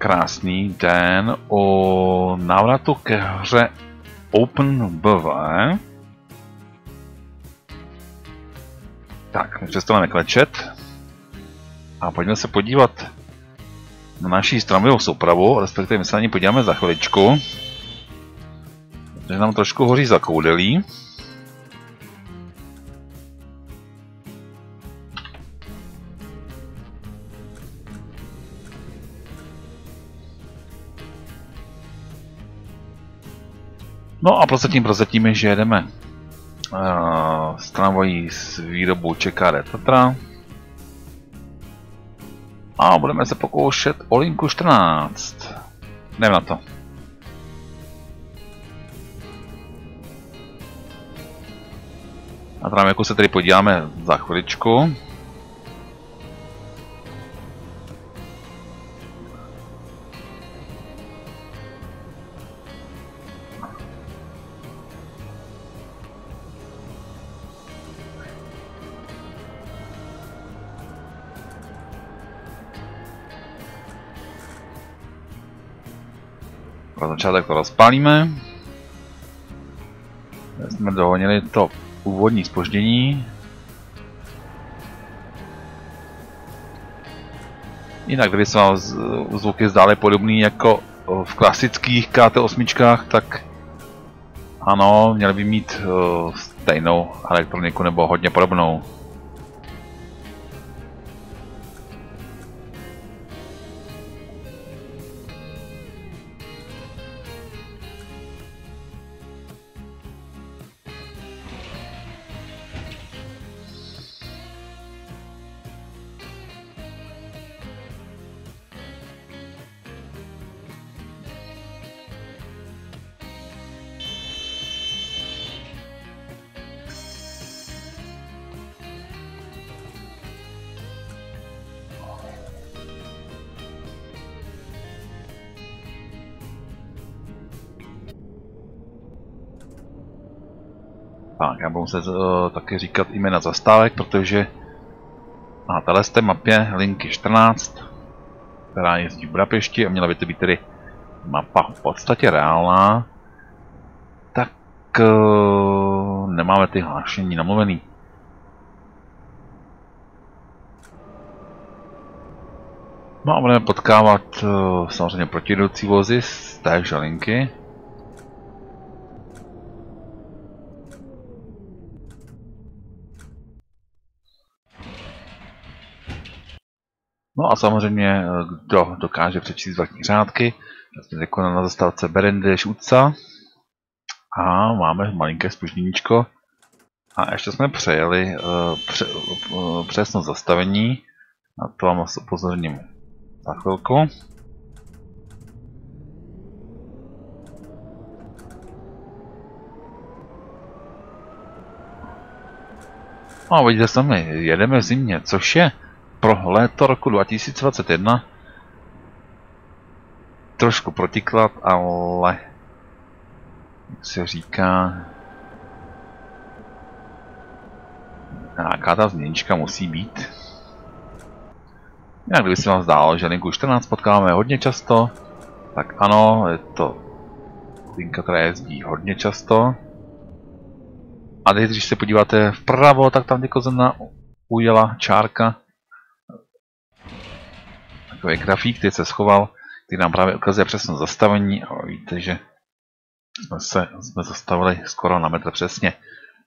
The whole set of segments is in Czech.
krásný den o návratu ke hře OpenBV. Tak, my přestaneme klečet a pojďme se podívat na naší stromovou soupravu, respektive my se na ní podíváme za chviličku. Protože nám trošku hoří za No a prozatím prozatím, že jedeme uh, s tramvají s výrobou ČKD Tatra. A budeme se pokoušet o linku 14. Jdeme na to. A tam jako se tady podíváme za chviličku. Začátek to rozpálíme. Jsme dohonili to původní spoždění. Jinak, kdyby se vám zvuky zdály podobný jako v klasických KT8, tak ano, měli by mít stejnou elektroniku nebo hodně podobnou. Tak, já budu muset uh, taky říkat jména zastávek, protože na téhle mapě linky 14, která jezdí v Budapešti a měla by to být tedy mapa v podstatě reálná, tak uh, nemáme ty hlášení namluvený. No a budeme potkávat uh, samozřejmě protijdoucí vozy z téže linky. No a samozřejmě, kdo dokáže přečíst vlastní řádky, teď na zastávce Berendeš Utca. A máme malinké spožděníčko. A ještě jsme přejeli uh, pře, uh, přesnost zastavení. Na to vám upozorním za chvilku. No a vidíte sami, jedeme v zimě, což je pro léto roku 2021 trošku protiklad, ale jak se říká nějaká ta změnička musí být. Jinak kdyby se vám zdálo, že linku 14 potkáváme hodně často, tak ano, je to linka, která jezdí hodně často. A teď, když se podíváte vpravo, tak tam jako zrovna ujela čárka takový grafík, který se schoval, který nám právě ukazuje přesně zastavení a víte, že jsme se jsme zastavili skoro na metr přesně.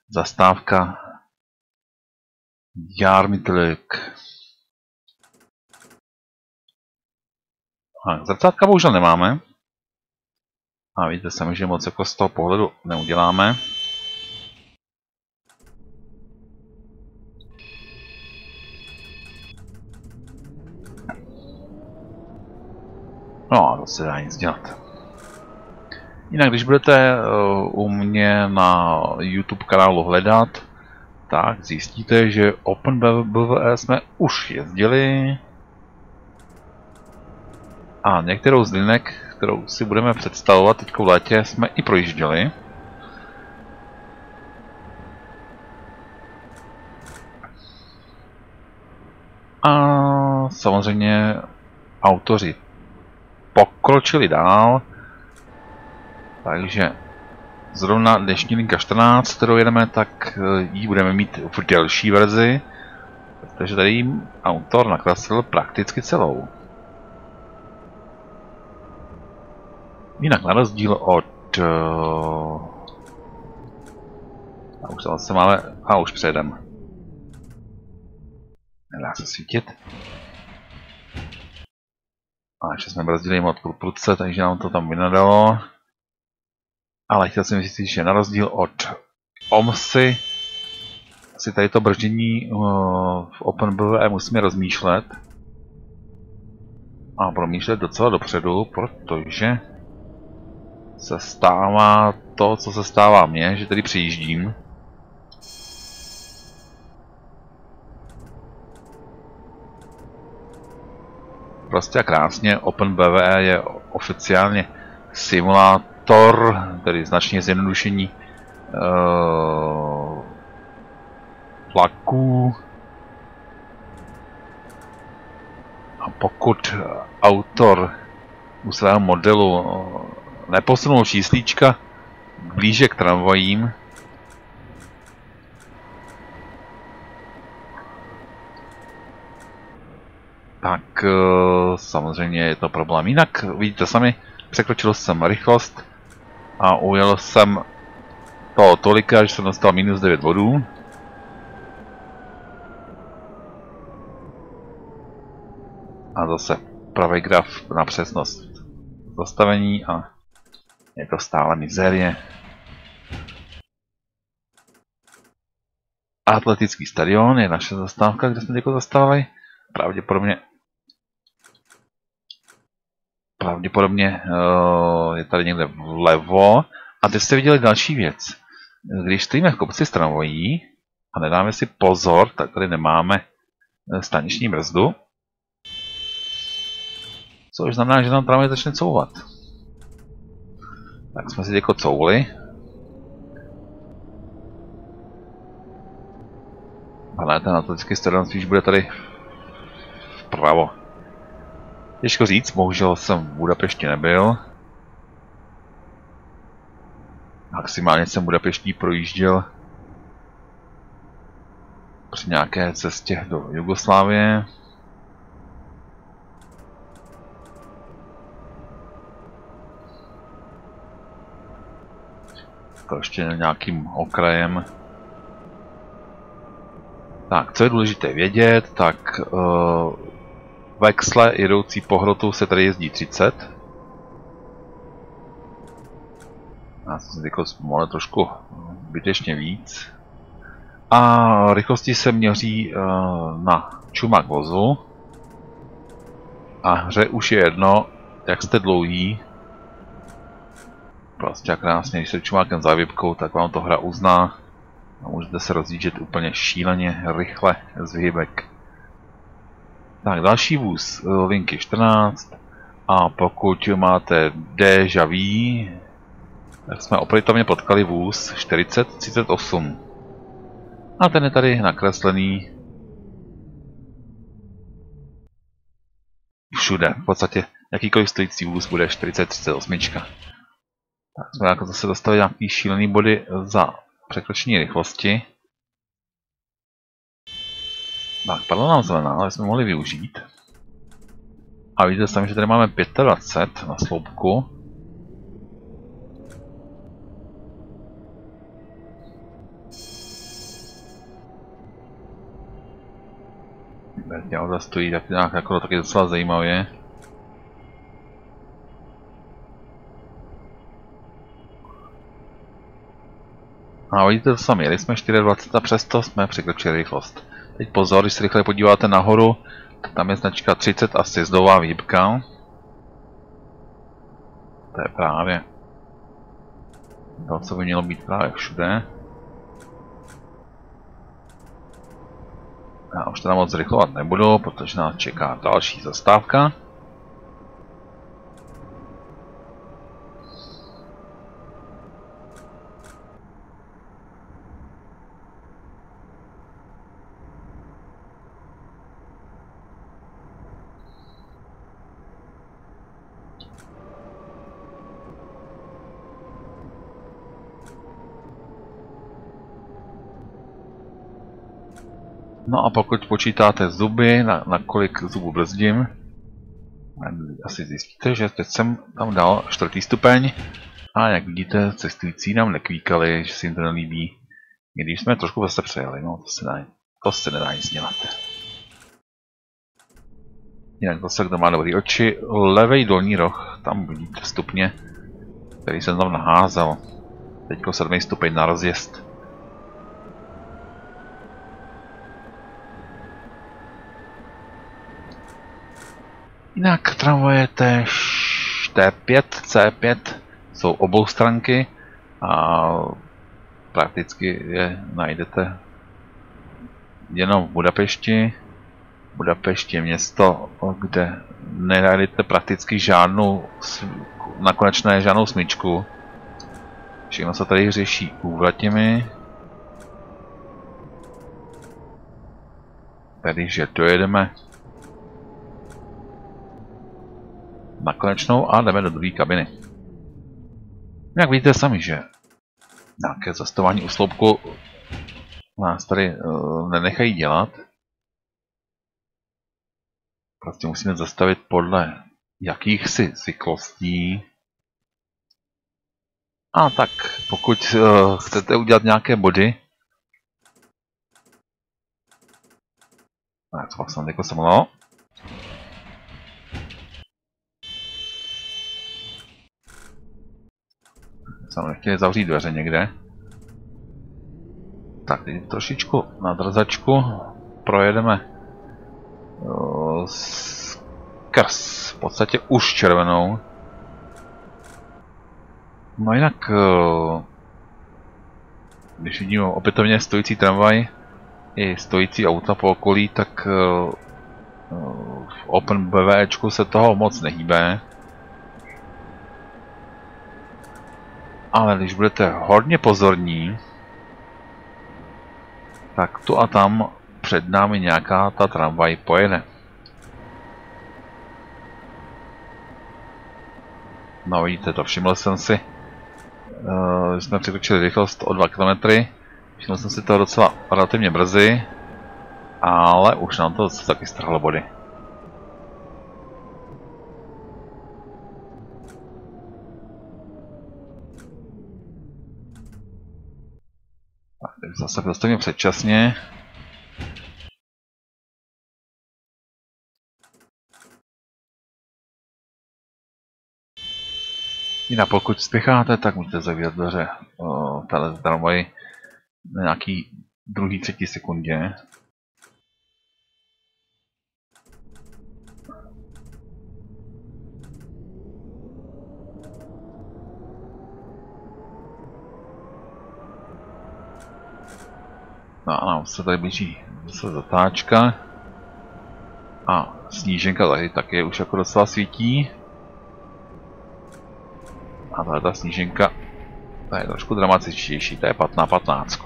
Zastávka Jarmitlik. Zrcátka bohužel nemáme. A vidíte sami, že moc jako z toho pohledu neuděláme. No a to se dá nic dělat. Jinak, když budete uh, u mě na YouTube kanálu hledat, tak zjistíte, že OpenBVE jsme už jezdili. A některou z linek, kterou si budeme představovat teď v létě, jsme i projížděli. A samozřejmě autoři pokročili dál. Takže zrovna dnešní linka 14, kterou jedeme, tak eh, ji budeme mít v delší verzi. Takže tady jim autor nakreslil prakticky celou. Jinak na rozdíl od... Uh, a už se máme... A už přejdem. Nedá se svítit. A ještě jsme brzdili od prudce, takže nám to tam vynadalo. Ale chtěl jsem říct, že na rozdíl od OMSy si tady to brždění uh, v OpenBVE musíme rozmýšlet. A promýšlet docela dopředu, protože se stává to, co se stává mně, že tady přijíždím. Prostě a krásně OpenBVE je oficiálně simulátor, tedy značně zjednodušení uh, vlaků. A pokud autor u svého modelu neposunul číslíčka blíže k tramvajím, tak uh, samozřejmě je to problém. Jinak vidíte sami, překročil jsem rychlost a ujel jsem to tolika, že jsem dostal minus 9 bodů. A zase pravý graf na přesnost zastavení a je to stále mizérie. Atletický stadion je naše zastávka, kde jsme teď zastávali. Pravděpodobně pravděpodobně uh, je tady někde vlevo. A teď jste viděli další věc. Když stojíme v kopci stranovojí a nedáme si pozor, tak tady nemáme eh, staniční brzdu. Což znamená, že nám tramvaj začne couvat. Tak jsme si jako couvli. Ale ten atletický spíš bude tady vpravo. Těžko říct, bohužel jsem v Budapešti nebyl. Maximálně jsem Budapeští projížděl při nějaké cestě do Jugoslávie. To ještě nějakým okrajem. Tak, co je důležité vědět, tak uh, Vexle jedoucí po hrotu se tady jezdí 30. Já jsem si zpomalil trošku zbytečně víc. A rychlosti se měří uh, na čumak vozu. A hře už je jedno, jak jste dlouhý. Prostě krásně, když se čumákem za výbkou, tak vám to hra uzná. A můžete se rozjíždět úplně šíleně rychle z vyhybek. Tak, další vůz, eh, linky 14. A pokud máte déjà vu, tak jsme opětovně potkali vůz 4038. A ten je tady nakreslený všude. V podstatě jakýkoliv stojící vůz bude 4038. Tak jsme jako zase dostali nějaký šílený body za překročení rychlosti. Tak, padla nám zelená, ale jsme mohli využít. A vidíte sami, že tady máme 25 na sloupku. Auta stojí tak nějak jako taky docela zajímavě. A vidíte to sami, jeli jsme 24 a přesto jsme překročili rychlost. Teď pozor, když se rychle podíváte nahoru, tam je značka 30 a sjezdová výbka. To je právě to, co by mělo být právě všude. Já už teda moc zrychlovat nebudu, protože nás čeká další zastávka. No a pokud počítáte zuby, na, na kolik zubů brzdím, asi zjistíte, že teď jsem tam dal čtvrtý stupeň a jak vidíte, cestující nám nekvíkali, že si jim to nelíbí. Když jsme trošku zase přejeli, no to se, dá, to se nedá nic dělat. Jinak zase, kdo má dobrý oči, levý dolní roh, tam vidíte stupně, který jsem tam naházel. Teďko sedmý stupeň na rozjezd. Jinak tramvaje T5, C5 jsou obou stránky a prakticky je najdete jenom v Budapešti. Budapešť je město, kde nenajdete prakticky žádnou, nakonec ne žádnou smyčku. Všechno se tady řeší úvratěmi. Takže dojedeme na konečnou a jdeme do druhé kabiny. Jak vidíte sami, že nějaké zastavování u sloupku nás tady uh, nenechají dělat. Prostě musíme zastavit podle jakýchsi zvyklostí. A tak, pokud uh, chcete udělat nějaké body, tak to vlastně jako se Jsem nechtěl zavřít dveře někde. Tak, teď trošičku na drzačku projedeme skrz v podstatě už červenou. No jinak, uh, když vidím opětovně stojící tramvaj i stojící auta po okolí, tak uh, v Open BVčku se toho moc nehýbe. Ale když budete hodně pozorní, tak tu a tam před námi nějaká ta tramvaj pojede. No vidíte to, všiml jsem si, uh, jsme překročili rychlost o 2 km, všiml jsem si to docela relativně brzy, ale už nám to taky strhlo body. Zase dostavím předčasně. Jinak pokud spěcháte, tak můžete zavírat dveře tady tramvaj na nějaký druhý, třetí sekundě. No ano, se tady blíží zase zatáčka. A sníženka tady taky už jako docela svítí. A tady ta sníženka ta je trošku dramatičtější, to je 15 15.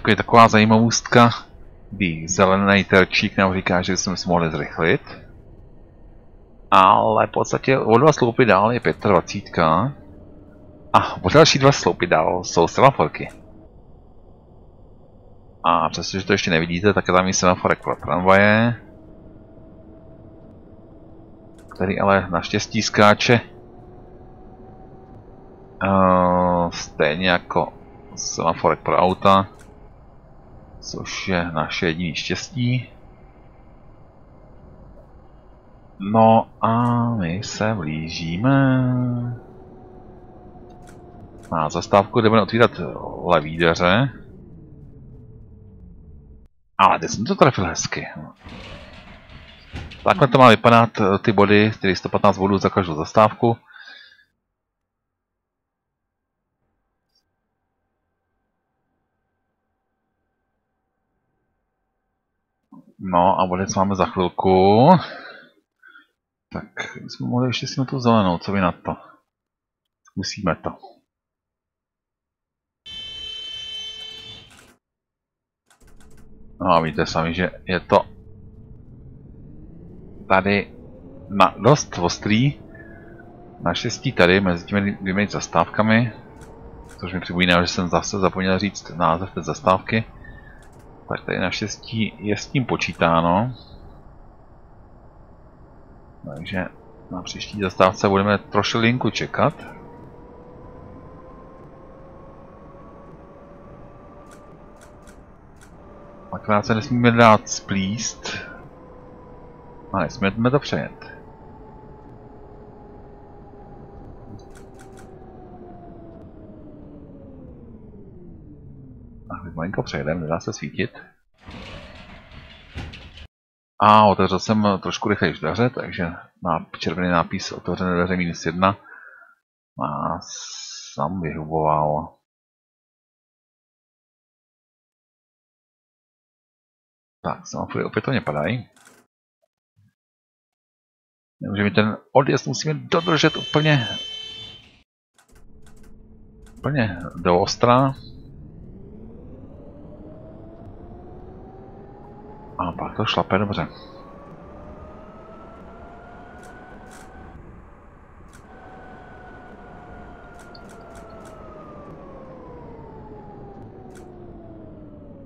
takový, taková zajímavostka, kdy zelený terčík nám říká, že jsme se mohli zrychlit. Ale v podstatě o dva sloupy dál je 25. A o další dva sloupy dál jsou semaforky. A přestože to ještě nevidíte, tak je tam i semaforek pro tramvaje. Který ale naštěstí skáče. Uh, stejně jako semaforek pro auta. Což je naše jediné štěstí. No a my se blížíme na zastávku, jdeme otvírat levý dveře. Ale teď jsem to trefil hezky. Takhle to má vypadat ty body, tedy 115 bodů za každou zastávku. No a vodec máme za chvilku. Tak jsme mohli ještě si na tu zelenou, co vy na to? Zkusíme to. No a víte sami, že je to tady na dost ostrý. Naštěstí tady mezi těmi dvěmi zastávkami, což mi připomíná, že jsem zase zapomněl říct název té zastávky, tak tady naštěstí je s tím počítáno. Takže na příští zastávce budeme trošilinku čekat. Akorát se nesmíme dát splíst. A nesmíme to přejet. A teď malinko přejedeme, nedá se svítit. A otevřel jsem trošku rychleji dveře, takže na červený nápis otevřené dveře minus jedna a sám vyhuboval. Tak, semafory opětovně padají. Takže my ten odjezd musíme dodržet úplně úplně do ostra. A pak to šlape dobře.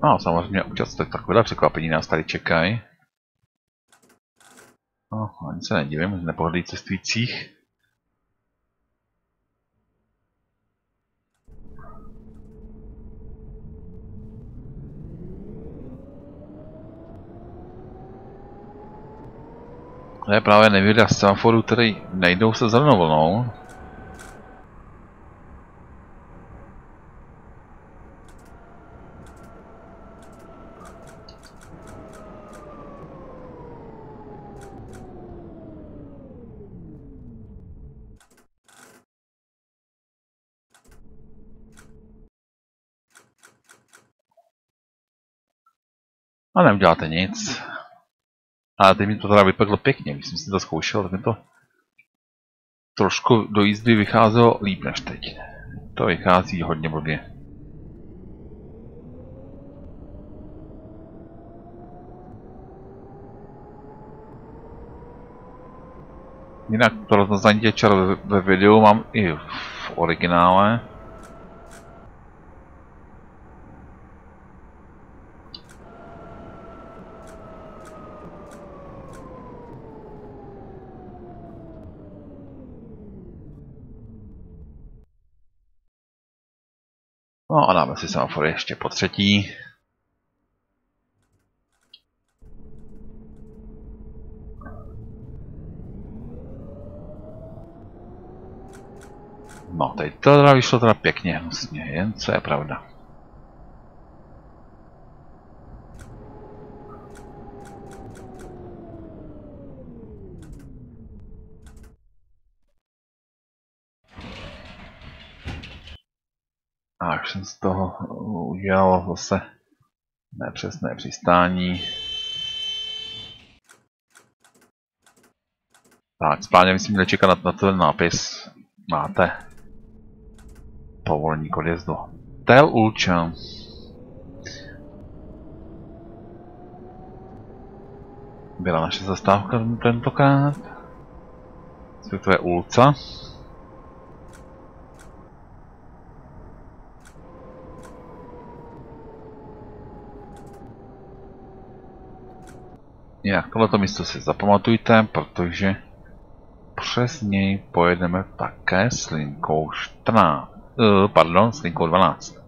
No, samozřejmě občas tak takové překvapení nás tady čekají. No, ani se nedivím, nepohodlí cestujících. To je právě nevýhoda semaforů, které nejdou se zelenou vlnou. A neuděláte nic. A teď mi to teda vypadlo pěkně, když jsem si to zkoušel, tak mi to trošku do jízdy vycházelo líp než teď. To vychází hodně blbě. Jinak to rozmazání těch ve videu mám i v originále. No a dáme si semafory ještě po třetí. No, teď to teda vyšlo teda pěkně hnusně, jen co je pravda. Z toho udělal zase nepřesné přistání. Tak, správně myslím, že čekat na, na ten nápis. Máte povolení k odjezdu. Tel Ulča. Byla naše zastávka tentokrát. To je Ulca. Jak tohleto místo si zapamatujte, protože přes něj pojedeme také s linkou 14, uh, pardon, s linkou 12.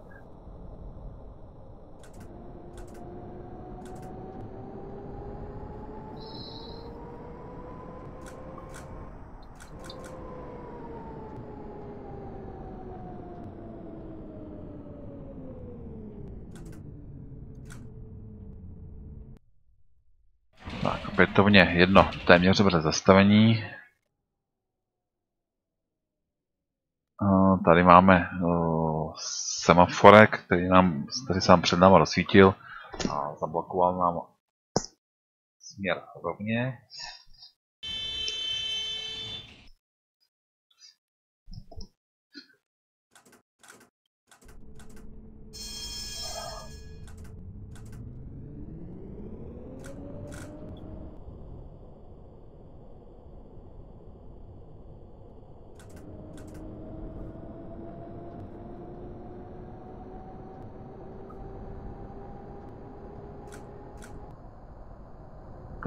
Tak, opětovně jedno téměř dobré zastavení. Tady máme semaforek, který nám který sám před náma rozsvítil a zablokoval nám směr rovně.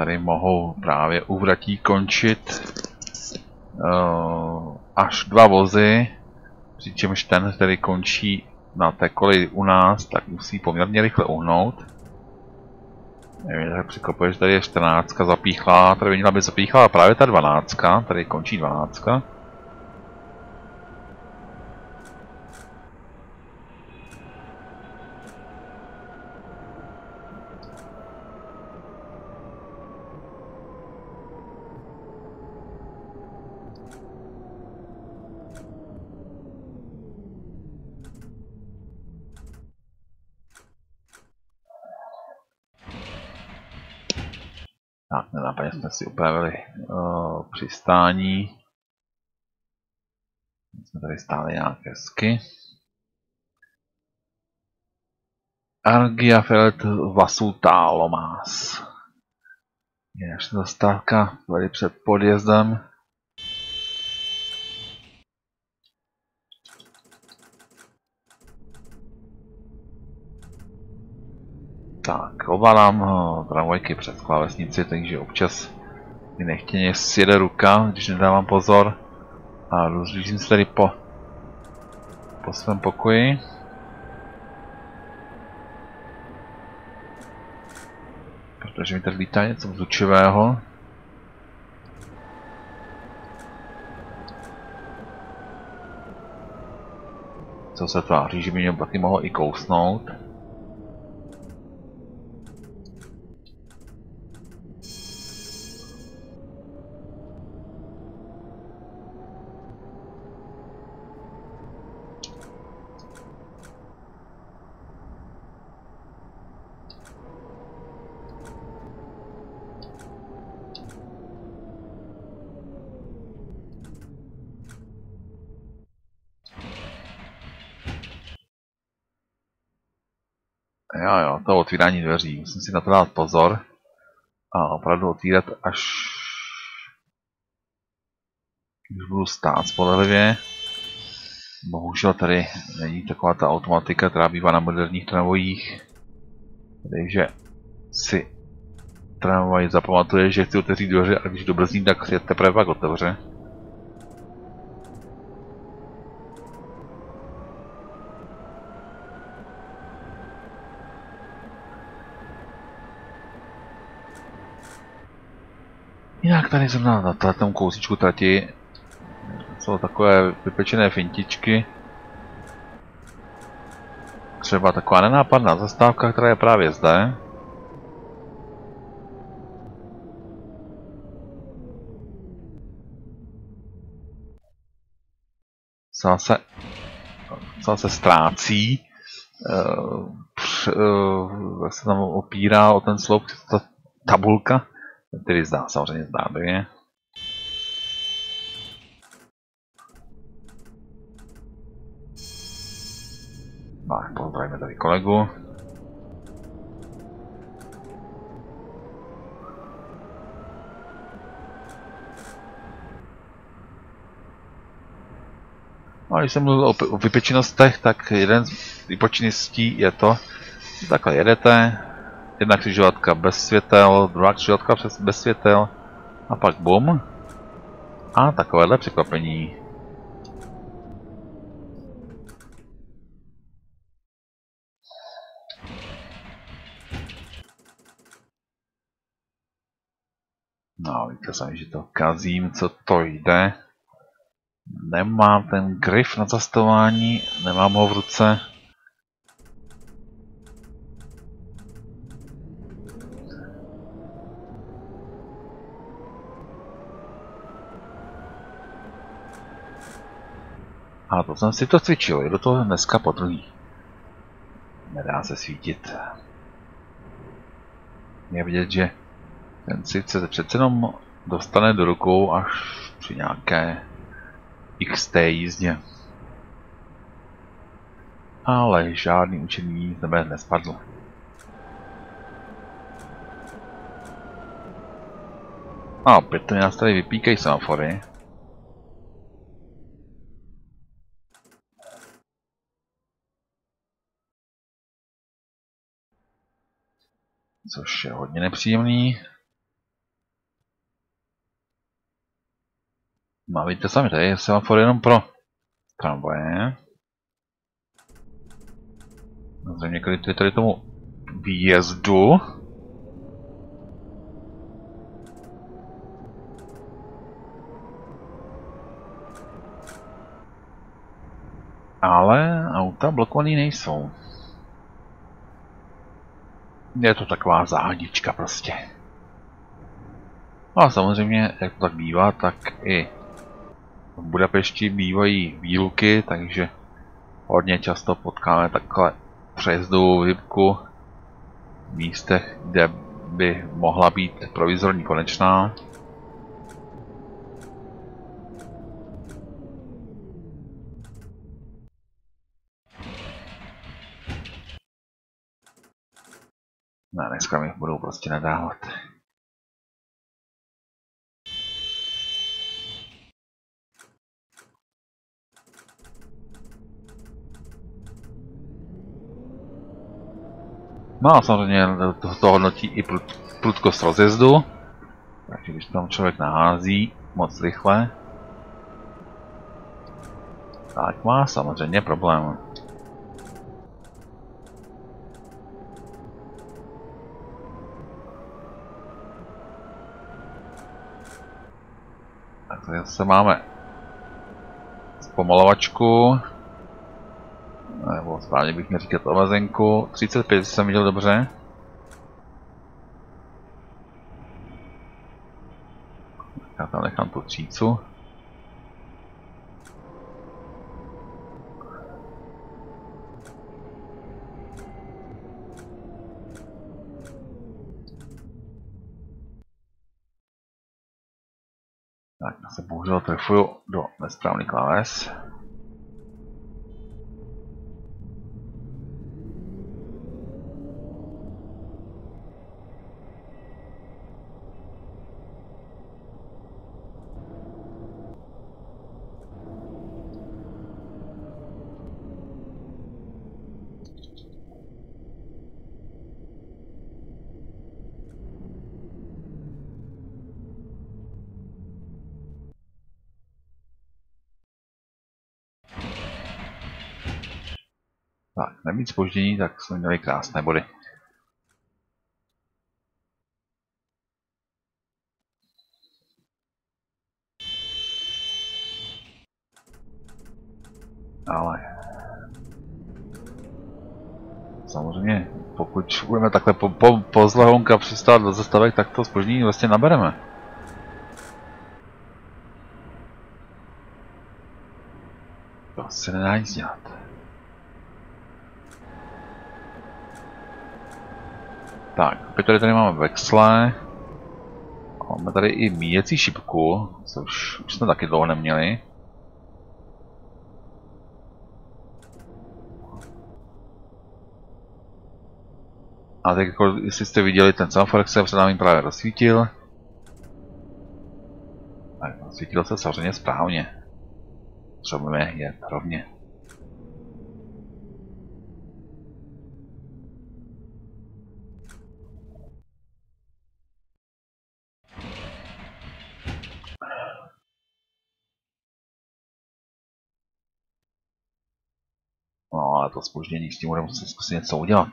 Tady mohou právě uvratí končit uh, až dva vozy, přičemž ten, který končí na té koli u nás, tak musí poměrně rychle uhnout. Nevím, tak překvapuje, že tady je 14 zapíchlá, tady měla by zapíchla právě ta 12, tady končí 12. Tak, nenápadně jsme si upravili uh, přistání. Jsme tady stáli nějaké sky. Argiafeld Vasutálomás. Je naše zastávka tady před podjezdem. Tak, ovládám uh, tramvajky přes klávesnici, takže občas mi nechtěně sjede ruka, když nedávám pozor. A rozlížím se tady po, po svém pokoji. Protože mi tady lítá něco vzdučivého. Co se tváří, že by mě taky mohlo i kousnout. Jo, jo, to otvírání dveří. Musím si na to dát pozor. A opravdu otvírat až... Když budu stát spolehlivě. Bohužel tady není taková ta automatika, která bývá na moderních tramvajích. Takže si tramvaj zapamatuje, že chci otevřít dveře a když dobrzdí, tak je teprve pak otevře. Jinak tady zrovna na tom kousíčku trati jsou takové vypečené fintičky. Třeba taková nenápadná zastávka, která je právě zde. Zase, zase ztrácí. Uh, uh, se tam opírá o ten sloup, ta tabulka který zdá samozřejmě zdánlivě. Tak, pozdravíme tady kolegu. No když jsem mluvil o vypečenostech, tak jeden z vypočinností je to, že takhle jedete, Jedna křižovatka bez světel, druhá křižovatka bez světel a pak bum. A takovéhle překvapení. No, víte sami, že to kazím, co to jde. Nemám ten grif na zastavování, nemám ho v ruce. To jsem si to cvičil, je do toho dneska po druhý. Nedá se svítit. Je vidět, že ten se přece jenom dostane do rukou až při nějaké XT jízdě. Ale žádný učení z nebe nespadl. A opět to nás tady vypíkají semafory. Což je hodně nepříjemný. No vidíte sami, tady je semafor jenom pro tramvaje. Zřejmě kvůli tady tomu výjezdu. Ale auta blokovaný nejsou. Je to taková záhadička prostě. No a samozřejmě, jak to tak bývá, tak i v Budapešti bývají výluky, takže hodně často potkáme takhle přejezdu výpku v místech, kde by mohla být provizorní konečná. Ne, dneska mi budou prostě nadávat. No a samozřejmě to, to hodnotí i prud, prudkost rozjezdu. Takže když tam člověk nahází moc rychle, tak má samozřejmě problém. Tady zase máme zpomalovačku. Nebo správně bych měl říkat omezenku. 35 jsem viděl dobře. Já tam nechám tu třícu. Tak, bohužel trefuju do nesprávný kláves. Tak, nemít spoždění, tak jsme měli krásné body. Ale samozřejmě, pokud budeme takhle po, po, po zlehonka přistát do zastavek, tak to spoždění vlastně nabereme. To se nedá nic dělat. Tak, opět tady, tady máme vexle. Máme tady i míjecí šipku, což už jsme taky dlouho neměli. A tak jako, jestli jste viděli, ten semafor se námi právě rozsvítil. Tak, rozsvítil se samozřejmě správně. Třeba je rovně. No ale to spoždění s tím budeme muset zkusit něco udělat.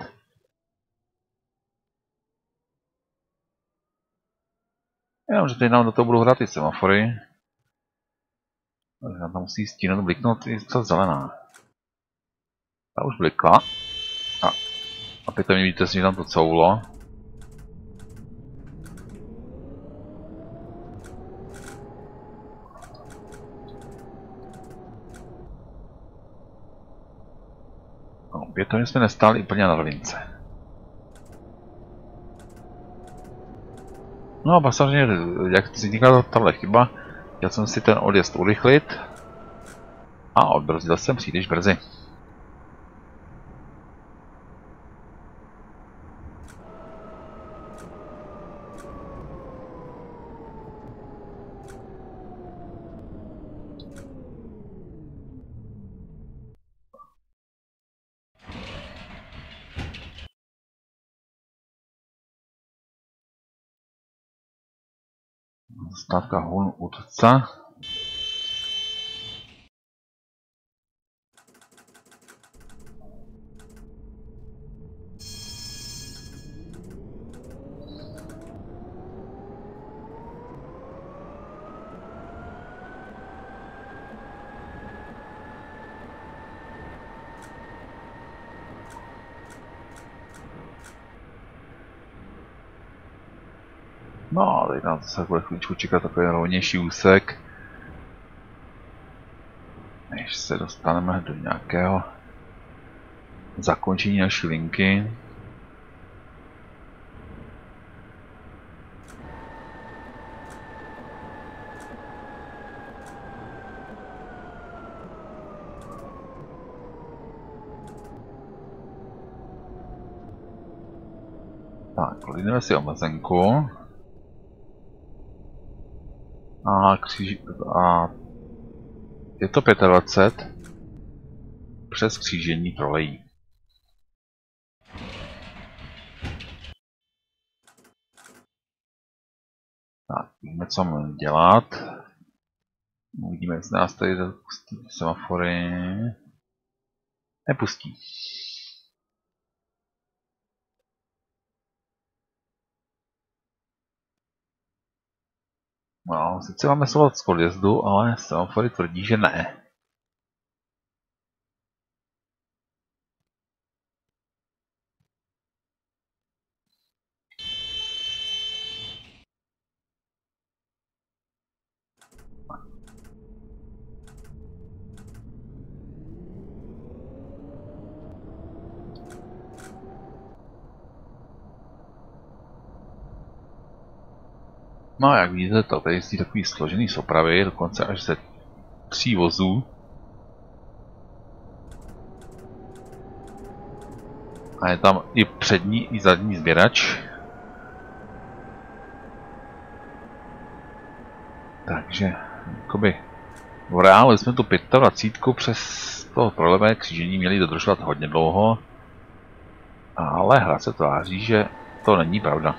Jenom, že teď nám do toho budou hrát ty semafory. Takže nám tam musí stínat bliknout i ta zelená. Ta už blikla. A opět mi vidíte, že tam to coulo. Opětovně jsme nestáli úplně na rovince. No a samozřejmě, jak vznikla tahle chyba, chtěl jsem si ten odjezd urychlit a odbrzdil jsem příliš brzy. stawka Hon od C nám zase bude chvíličku čekat takový rovnější úsek. Než se dostaneme do nějakého zakončení naší linky. Tak, lideme si omezenku. A, kříž, a je to 25 přes křížení trolejí. Tak, víme, co máme dělat. Uvidíme, jestli nás tady pustí semafory. Nepustí. No, sice máme slovat z podjezdu, ale semafory tvrdí, že ne. No a jak vidíte, to tady je takový složený sopravy, dokonce až ze tří vozů. A je tam i přední, i zadní sběrač. Takže, jakoby, v reálu jsme tu 25 přes to prolevé křížení měli dodržovat hodně dlouho. Ale hra se tváří, že to není pravda.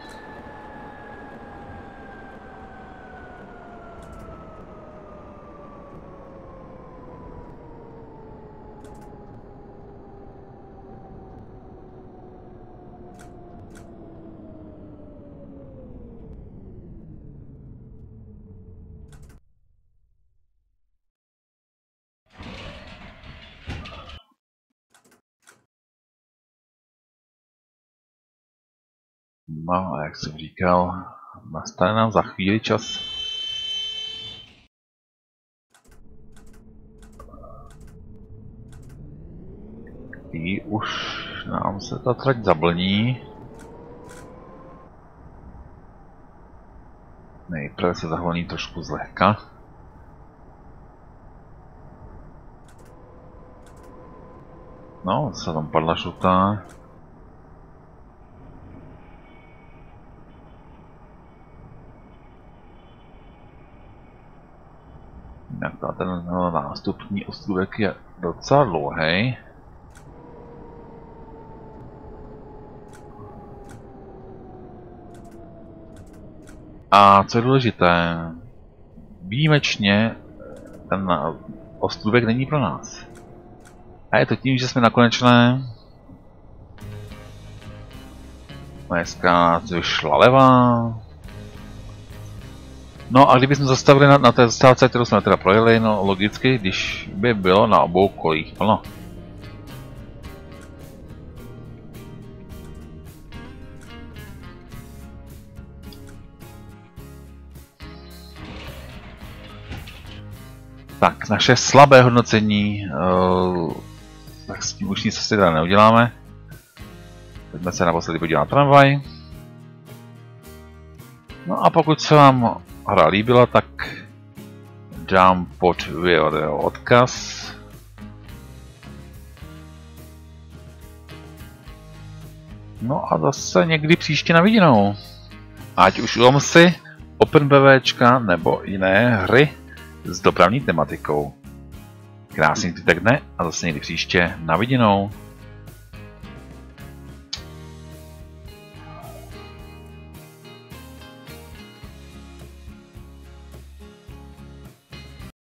No a jak jsem říkal, nastane nám za chvíli čas. Kdy už nám se ta trať zablní. Nejprve se zahloní trošku zlehka. No, se tam padla žlutá. Tak ten nástupní ostrůvek je docela dlouhý. A co je důležité, výjimečně ten ostrůvek není pro nás. A je to tím, že jsme na konečné dneska šla levá, No a kdybychom zastavili na, na té zastávce, kterou jsme teda projeli, no logicky, když by bylo na obou kolích plno. Tak, naše slabé hodnocení, uh, tak s tím už nic asi teda neuděláme. Pojďme se naposledy podívat na tramvaj. No a pokud se vám hra líbila, tak dám pod video odkaz. No a zase někdy příště na viděnou. Ať už u si OpenBVčka nebo jiné hry s dopravní tematikou. Krásný zbytek dne a zase někdy příště na viděnou.